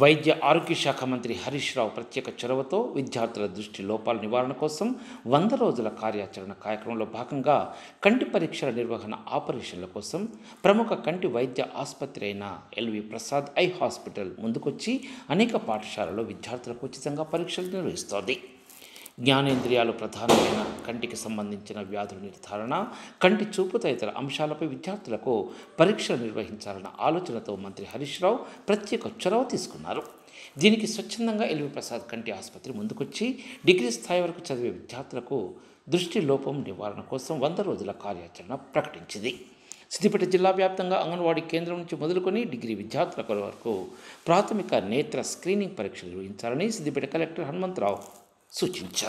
వైద్య ఆరోగ్య శాఖ మంత్రి హరీష్ రావు ప్రత్యేక చొరవతో విద్యార్థుల దృష్టి లోపాల నివారణ కోసం వంద రోజుల కార్యాచరణ కార్యక్రమంలో భాగంగా కంటి పరీక్షల నిర్వహణ ఆపరేషన్ల కోసం ప్రముఖ కంటి వైద్య ఆసుపత్రి అయిన ఎల్వి ప్రసాద్ ఐ హాస్పిటల్ ముందుకొచ్చి అనేక పాఠశాలలో విద్యార్థులకు ఉచితంగా పరీక్షలు నిర్వహిస్తోంది. జ్ఞానేంద్రియాలు ప్రధానమైన కంటికి సంబంధించిన వ్యాధుల నిర్ధారణ కంటి చూపు తదితర అంశాలపై విద్యార్థులకు పరీక్షలు నిర్వహించాలన్న ఆలోచనతో మంత్రి హరీష్ రావు ప్రత్యేక చొరవ తీసుకున్నారు. దీనికి స్వచ్ఛందంగా ఎల్వి ప్రసాద్ కంటి ఆసుపత్రి ముందుకొచ్చి డిగ్రీ స్థాయి వరకు చదివే విద్యార్థులకు దృష్టి లోపం నివారణ కోసం వంద రోజుల కార్యాచరణ ప్రకటించింది. సిద్దిపేట జిల్లా వ్యాప్తంగా అంగన్వాడీ కేంద్రం నుంచి మొదలుకొని డిగ్రీ విద్యార్థుల వరకు ప్రాథమిక నేత్ర స్క్రీనింగ్ పరీక్షలు నిర్వహించాలని సిద్దిపేట కలెక్టర్ హనుమంతరావు So, 吃